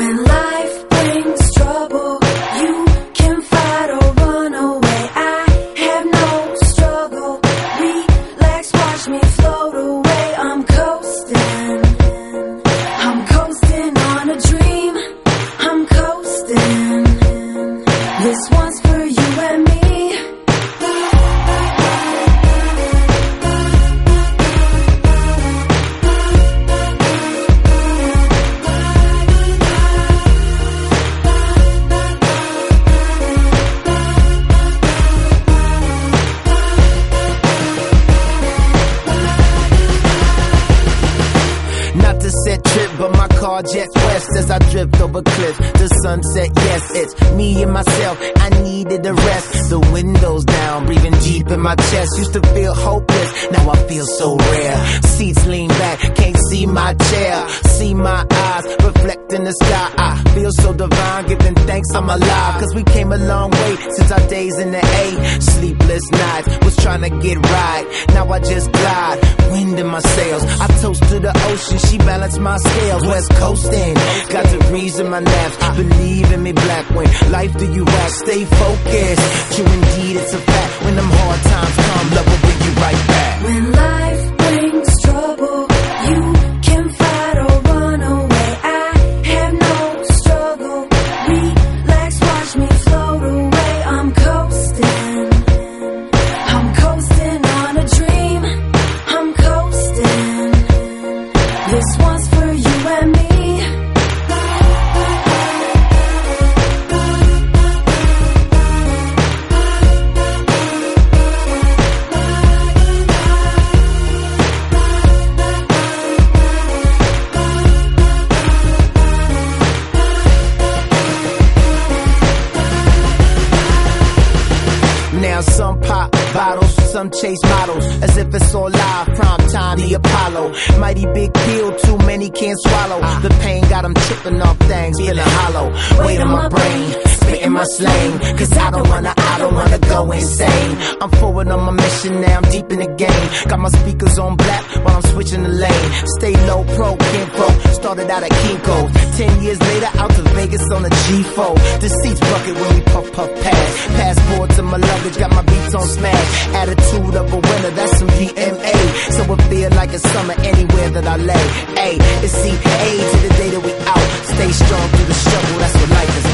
When life brings trouble, you can fight or run away. I have no struggle. Relax, watch me float away. I'm coasting. I'm coasting on a dream. I'm coasting. This one. A set trip, but my car jets west as I drift over cliffs. The sunset, yes, it's me and myself. I needed a rest. The windows down, breathing deep in my chest. Used to feel hopeless, now I feel so rare. Seats lean back, can't see my chair. See my eyes reflect in the sky. I feel so divine, giving thanks I'm alive. Cause we came a long way since our days in the A. Sleepless nights, was trying to get right. Now I just glide, wind in my sails. I toast to the ocean, she balanced my scales. West coasting, got the reason my naps. Believe in me, black when life do you act. Stay focused, true indeed, it's a fact. When them hard times come, love will bring you right back. Bottles, some chase models, as if it's all live. Prime time, the Apollo. Mighty big pill, too many can't swallow. The pain got them tripping off things, feeling hollow. Weight on my brain, my. Cause I don't wanna, I don't wanna go insane. I'm forward on my mission now, I'm deep in the game. Got my speakers on black while I'm switching the lane. Stay low, pro, kinfolk. Started out at Kinko. Ten years later, out to Vegas on a G4. The seats bucket when we puff, puff, pass. Passport to my luggage, got my beats on smash. Attitude of a winner, that's some DMA. So it feel like it's summer anywhere that I lay. A, it's C, A to the day that we out. Stay strong through the struggle, that's what life is.